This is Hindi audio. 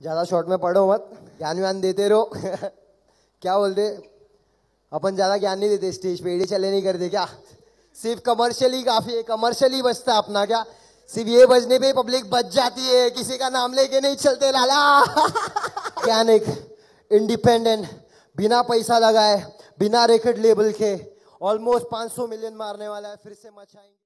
ज़्यादा शॉर्ट में पढ़ो मत ज्ञान व्यान देते रहो। क्या बोलते? अपन ज़्यादा ज्ञान नहीं देते स्टेज पे एडे चले नहीं करते क्या? सिर्फ़ कमर्शियली काफ़ी है कमर्शियली बचता है अपना क्या? सिर्फ़ ये बजने पे पब्लिक बच जाती है, किसी का नाम लेके नहीं चलते, लाला। क्या एक इंडिपेंडेंट बिना पैसा लगाए, बिना रेकर्ड लेबल के ऑलमोस्ट 500 मिलियन मारने वाला है, फिर से मचाएँगे।